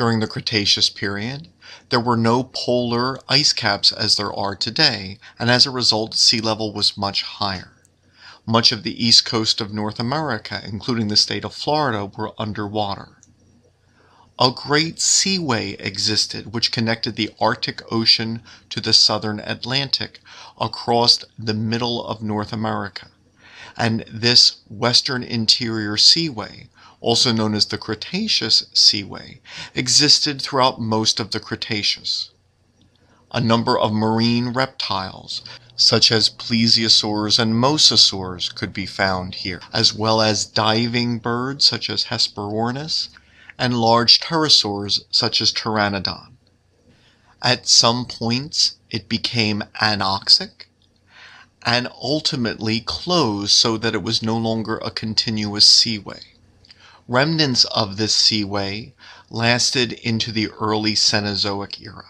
During the Cretaceous period, there were no polar ice caps as there are today, and as a result, sea level was much higher. Much of the east coast of North America, including the state of Florida, were underwater. A great seaway existed which connected the Arctic Ocean to the southern Atlantic across the middle of North America. And this western interior seaway also known as the Cretaceous Seaway, existed throughout most of the Cretaceous. A number of marine reptiles, such as plesiosaurs and mosasaurs, could be found here, as well as diving birds such as Hesperornis and large pterosaurs such as Pteranodon. At some points, it became anoxic and ultimately closed so that it was no longer a continuous seaway. Remnants of this seaway lasted into the early Cenozoic era.